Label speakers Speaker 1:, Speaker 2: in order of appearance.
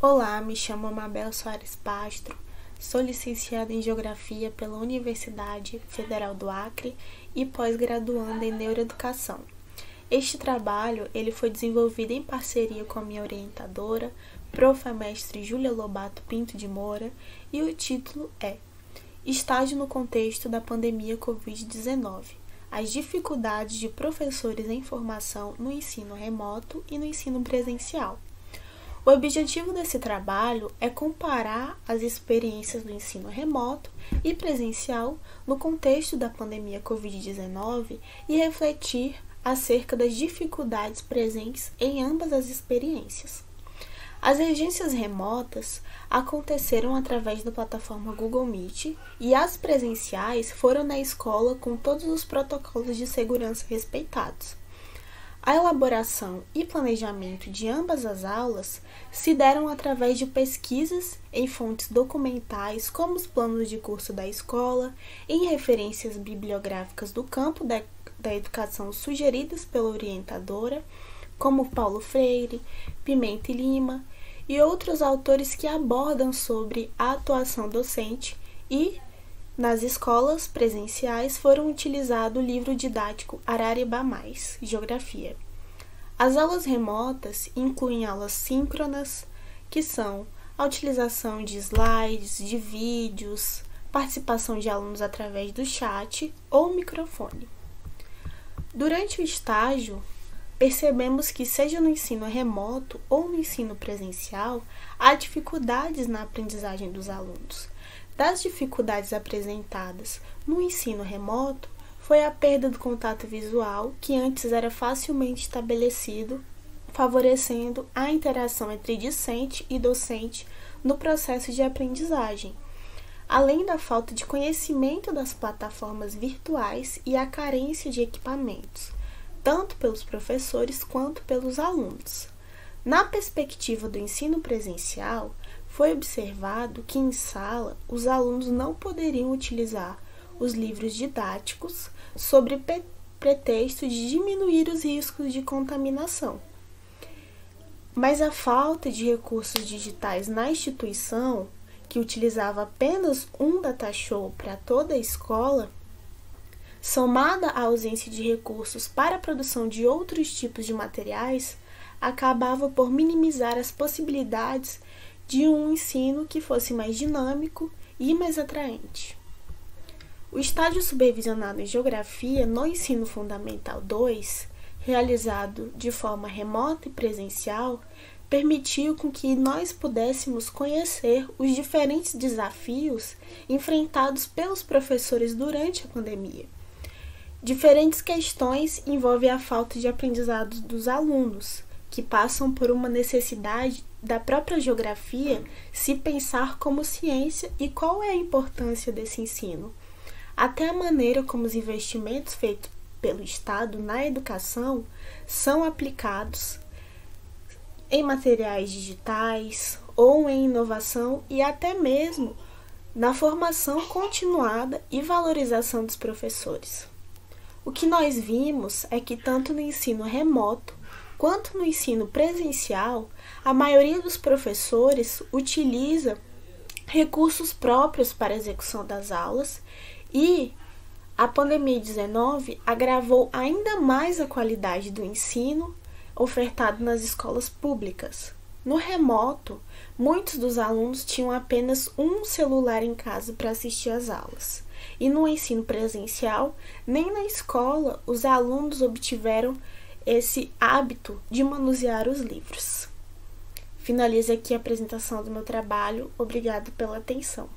Speaker 1: Olá, me chamo Mabel Soares Pastro, sou licenciada em Geografia pela Universidade Federal do Acre e pós-graduanda em Neuroeducação. Este trabalho ele foi desenvolvido em parceria com a minha orientadora, profa mestre Júlia Lobato Pinto de Moura, e o título é Estágio no contexto da pandemia Covid-19 as dificuldades de professores em formação no ensino remoto e no ensino presencial. O objetivo desse trabalho é comparar as experiências do ensino remoto e presencial no contexto da pandemia Covid-19 e refletir acerca das dificuldades presentes em ambas as experiências. As agências remotas aconteceram através da plataforma Google Meet e as presenciais foram na escola com todos os protocolos de segurança respeitados. A elaboração e planejamento de ambas as aulas se deram através de pesquisas em fontes documentais, como os planos de curso da escola, em referências bibliográficas do campo da, da educação sugeridas pela orientadora como Paulo Freire, Pimenta e Lima, e outros autores que abordam sobre a atuação docente e nas escolas presenciais foram utilizado o livro didático Araribá Mais, Geografia. As aulas remotas incluem aulas síncronas, que são a utilização de slides, de vídeos, participação de alunos através do chat ou microfone. Durante o estágio, percebemos que, seja no ensino remoto ou no ensino presencial, há dificuldades na aprendizagem dos alunos. Das dificuldades apresentadas no ensino remoto, foi a perda do contato visual, que antes era facilmente estabelecido, favorecendo a interação entre discente e docente no processo de aprendizagem, além da falta de conhecimento das plataformas virtuais e a carência de equipamentos tanto pelos professores quanto pelos alunos. Na perspectiva do ensino presencial, foi observado que em sala os alunos não poderiam utilizar os livros didáticos sobre pretexto de diminuir os riscos de contaminação. Mas a falta de recursos digitais na instituição, que utilizava apenas um data show para toda a escola, somada à ausência de recursos para a produção de outros tipos de materiais, acabava por minimizar as possibilidades de um ensino que fosse mais dinâmico e mais atraente. O estágio supervisionado em Geografia no Ensino Fundamental 2, realizado de forma remota e presencial, permitiu com que nós pudéssemos conhecer os diferentes desafios enfrentados pelos professores durante a pandemia. Diferentes questões envolvem a falta de aprendizado dos alunos, que passam por uma necessidade da própria geografia se pensar como ciência e qual é a importância desse ensino. Até a maneira como os investimentos feitos pelo Estado na educação são aplicados em materiais digitais ou em inovação e até mesmo na formação continuada e valorização dos professores. O que nós vimos é que, tanto no ensino remoto quanto no ensino presencial, a maioria dos professores utiliza recursos próprios para a execução das aulas e a pandemia 19 agravou ainda mais a qualidade do ensino ofertado nas escolas públicas. No remoto, muitos dos alunos tinham apenas um celular em casa para assistir às aulas. E no ensino presencial, nem na escola os alunos obtiveram esse hábito de manusear os livros. Finalizo aqui a apresentação do meu trabalho. Obrigado pela atenção.